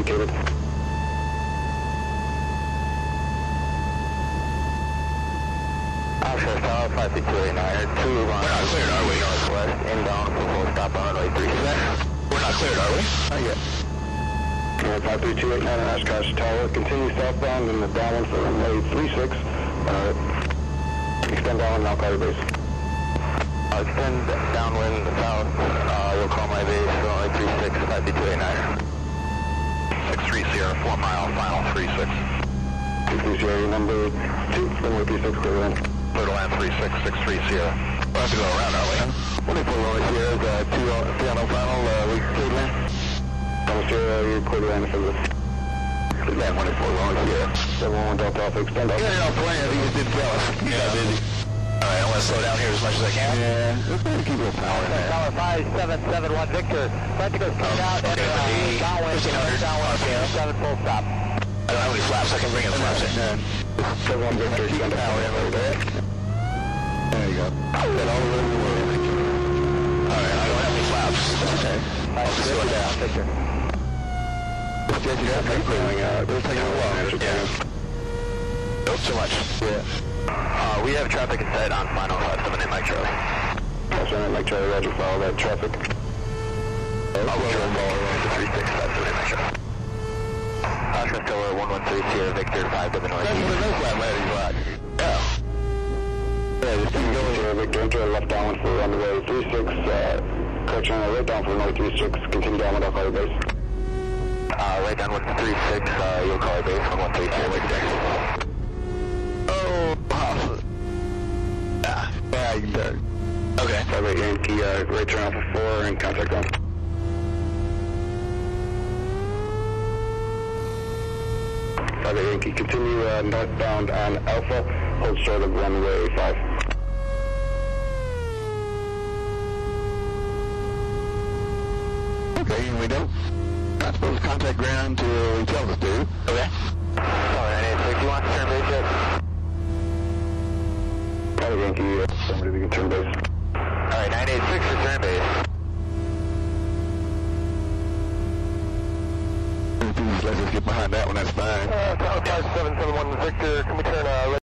indicated. Oshkosh Tower, 5289, two We're not cleared, are we? northwest, inbound full stop on runway 36. We're not cleared, are we? Not yet. Uh, 53289 on Oshkosh Tower, continue southbound in the downwind of runway 36. Uh, extend downwind, now call your base. Uh, extend downwind south, uh, we'll call my base, runway 36, 53289. 63 Sierra, 4 mile, final 36. 63 Sierra, number 2, runway 36, clear land. Clear to land 36, 63 Sierra. We'll have to go around, are we? 24 runway Sierra, uh, two on, three on final, uh, we cleared land. Number Sierra, you're clear to land for this. Cleared land, 24 runway Sierra. 711 Delta Alpha, extend up. Yeah, no, plenty, I think it did tell us. Yeah. busy. All right, I want to slow down here as much as I can. Yeah, let's try to keep a little power in there. Tower 5771 Victor. Practicals coming out and uh, the downwind, 1500 downwind, RPM. 7 full stop. I don't have any flaps. I can bring in flaps in. Seven one Victor, extend Power in a little bit. There you go. That all the way to the world. All right, I don't have any flaps. Okay. Alright, Victor down, Victor. Judge, you got me clearing out. We're taking a while. Yeah. Nope, too much. Yeah. Uh, we have traffic in sight on final 578 Mike Charlie. That's right, Mike Charlie, Roger, follow that traffic. Oh, we're going to 36, 578 Mike Charlie. Oshkosh Tower, 113 Sierra Victor, 5 to the north. That's where the no flap landing's at. Yeah. Yeah, just keep going. Sierra Victor, enter left downwind for runway 36, uh, correction, right down for runway 36, continue downwind, I'll call your base. Uh, right down 136, uh, you'll call your base on 136 Sierra Victor. Yeah. Yeah, you can do it. Okay. Five eight Yankee, uh, right turn off of 4 and contact on. Five eight Yankee, continue, uh, northbound on Alpha, hold short of runway 5. Okay, and we don't, not supposed to contact ground till he tells us to. Okay. Alright, 986, you want to turn base yet? Five eight Yankee, uh, somebody we can turn base. Alright, 986, return base. If he just lets us get behind that one, that's fine. Uh, Tower 5771 Victor, can we turn uh,